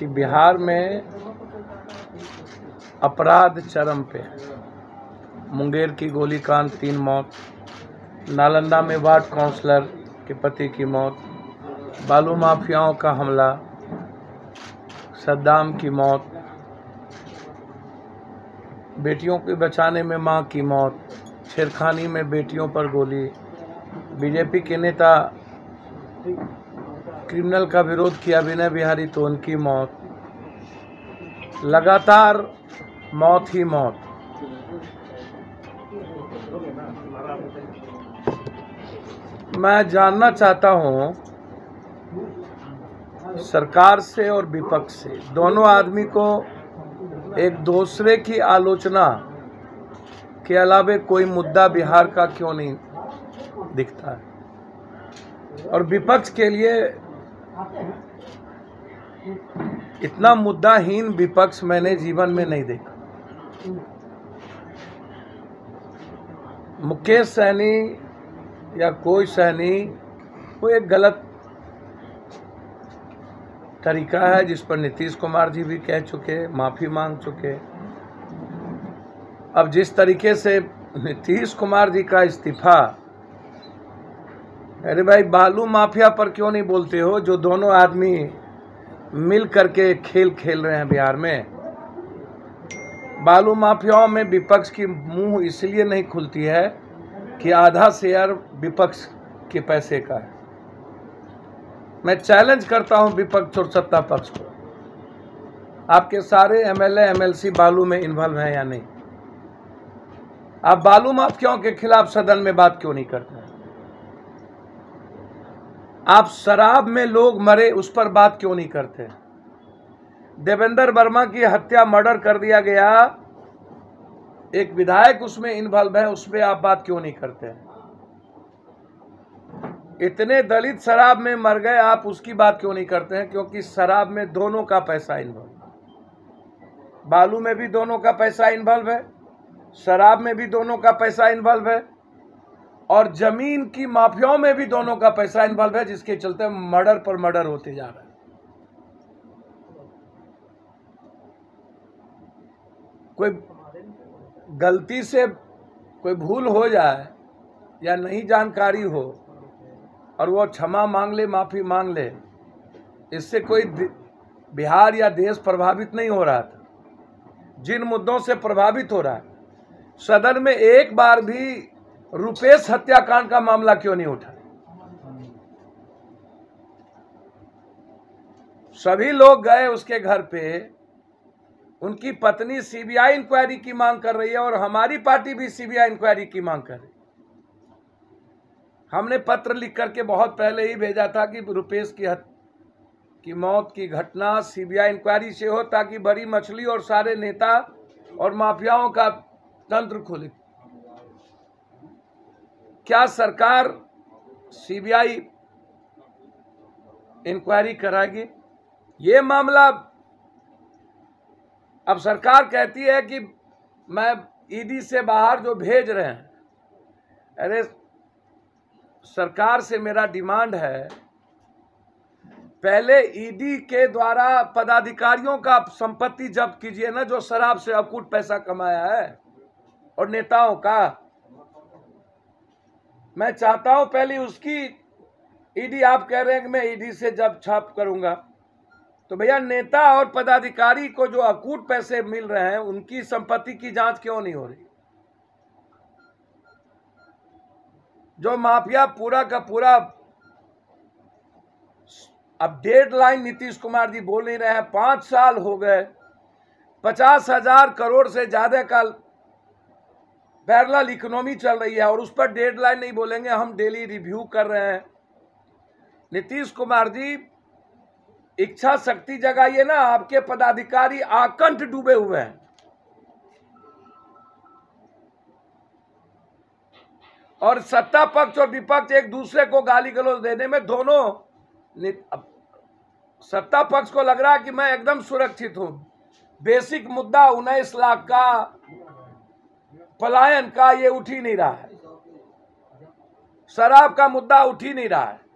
कि बिहार में अपराध चरम पे मुंगेर की गोलीकांड, तीन मौत। नालंदा में वार्ड काउंसलर के पति की मौत। बालू माफियाओं का हमला। सद्दाम की मौत। बेटियों को बचाने में माँ की मौत। छेड़खानी में बेटियों पर गोली। बीजेपी के नेता क्रिमिनल का विरोध किया। विनय बिहारी तो उनकी मौत। लगातार मौत ही मौत। मैं जानना चाहता हूँ, सरकार से और विपक्ष से, दोनों आदमी को एक दूसरे की आलोचना के अलावे कोई मुद्दा बिहार का क्यों नहीं दिखता? है और विपक्ष के लिए इतना मुद्दाहीन विपक्ष मैंने जीवन में नहीं देखा। मुकेश सैनी या कोई सैनी वो एक गलत तरीका है जिस पर नीतीश कुमार जी भी कह चुके, माफ़ी मांग चुके। अब जिस तरीके से नीतीश कुमार जी का इस्तीफा अरे भाई, बालू माफिया पर क्यों नहीं बोलते हो? जो दोनों आदमी मिल करके खेल खेल रहे हैं बिहार में। बालू माफियाओं में विपक्ष की मुँह इसलिए नहीं खुलती है कि आधा शेयर विपक्ष के पैसे का है। मैं चैलेंज करता हूँ विपक्ष और सत्ता पक्ष को। आपके सारे एमएलए एमएलसी बालू में इन्वॉल्व हैं या नहीं? आप बालू माफियाओं के खिलाफ सदन में बात क्यों नहीं करते हैं? आप शराब में लोग मरे, उस पर बात क्यों नहीं करते? देवेंद्र वर्मा की हत्या, मर्डर कर दिया गया। एक विधायक उसमें इन्वॉल्व है, उस पर आप बात क्यों नहीं करते? इतने दलित शराब में मर गए, आप उसकी बात क्यों नहीं करते हैं? क्योंकि शराब में दोनों का पैसा इन्वॉल्व बालू में भी दोनों का पैसा इन्वॉल्व है, शराब में भी दोनों का पैसा इन्वॉल्व है और ज़मीन की माफियाओं में भी दोनों का पैसा इन्वॉल्व है, जिसके चलते मर्डर पर मर्डर होते जा रहे हैं। कोई गलती से कोई भूल हो जाए या नहीं जानकारी हो और वो क्षमा मांग ले, माफ़ी मांग ले, इससे कोई बिहार या देश प्रभावित नहीं हो रहा था। जिन मुद्दों से प्रभावित हो रहा है, सदन में एक बार भी रुपेश हत्याकांड का मामला क्यों नहीं उठा? सभी लोग गए उसके घर पे। उनकी पत्नी सीबीआई इंक्वायरी की मांग कर रही है और हमारी पार्टी भी सीबीआई इंक्वायरी की मांग कर रही है। हमने पत्र लिख करके बहुत पहले ही भेजा था कि रुपेश की हत, की मौत की घटना सीबीआई इंक्वायरी से हो ताकि बड़ी मछली और सारे नेता और माफियाओं का तंत्र खुले। क्या सरकार सीबीआई इंक्वायरी कराएगी? ये मामला अब सरकार कहती है कि मैं ईडी से बाहर जो भेज रहे हैं, अरे सरकार से मेरा डिमांड है, पहले ईडी के द्वारा पदाधिकारियों का संपत्ति जब्त कीजिए ना जो शराब से अकूट पैसा कमाया है और नेताओं का। मैं चाहता हूँ पहले उसकी ईडी, आप कह रहे हैं कि मैं ईडी से जब छाप करूँगा। तो भैया, नेता और पदाधिकारी को जो अकूट पैसे मिल रहे हैं, उनकी संपत्ति की जाँच क्यों नहीं हो रही? जो माफिया पूरा का पूरा अब डेड लाइन नीतीश कुमार जी बोल नहीं रहे हैं, पाँच साल हो गए, पचास हज़ार करोड़ से ज़्यादा का पैरल इकोनॉमी चल रही है और उस पर डेड लाइन नहीं बोलेंगे, हम डेली रिव्यू कर रहे हैं। नीतीश कुमार जी, इच्छा शक्ति जगाइए ना, आपके पदाधिकारी आकंठ डूबे हुए हैं। और सत्ता पक्ष और विपक्ष एक दूसरे को गाली गलौज देने में दोनों सत्ता पक्ष को लग रहा है कि मैं एकदम सुरक्षित हूँ। बेसिक मुद्दा उन्नीस लाख का पलायन का ये उठ ही नहीं रहा है। शराब का मुद्दा उठ ही नहीं रहा है।